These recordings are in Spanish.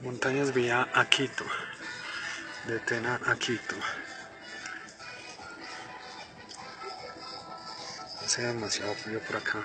Montañas vía a Quito. De Tena a Quito. Hace demasiado frío por acá.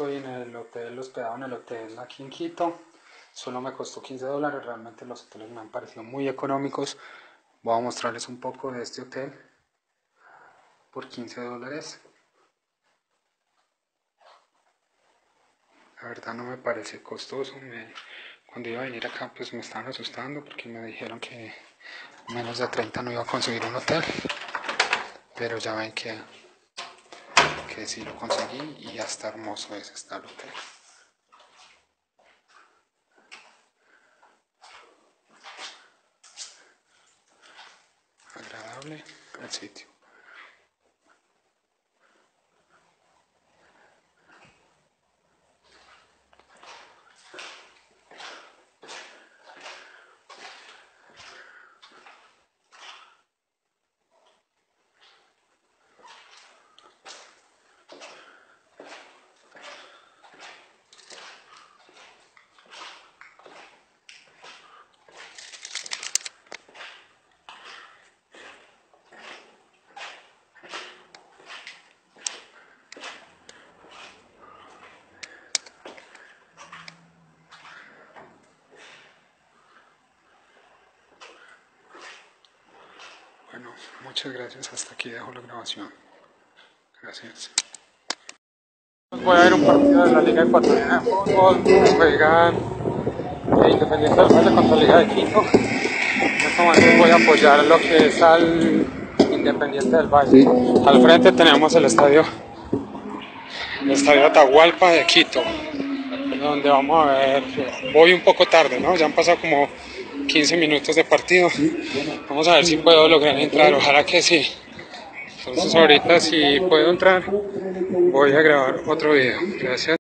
Estoy en el hotel, hospedado en el hotel aquí en Quito. Solo me costó 15 dólares. Realmente los hoteles me han parecido muy económicos. Voy a mostrarles un poco de este hotel por 15 dólares. La verdad no me parece costoso. cuando iba a venir acá pues me estaban asustando porque me dijeron que menos de 30 no iba a conseguir un hotel. Pero ya ven que que sí lo conseguí y ya está hermoso ese está. Agradable el sitio. Muchas gracias. Hasta aquí dejo la grabación. Gracias. Voy a ver un partido de la Liga Ecuatoriana de Fútbol. Juegan Independiente del Valle contra la Liga de Quito. En este momento voy a apoyar lo que es al Independiente del Valle. Al frente tenemos el estadio, el estadio Atahualpa de Quito, donde vamos a ver. Voy un poco tarde, ¿no? Ya han pasado como 15 minutos de partido. Vamos a ver si puedo lograr entrar, ojalá que sí. Entonces ahorita si puedo entrar, voy a grabar otro video. Gracias.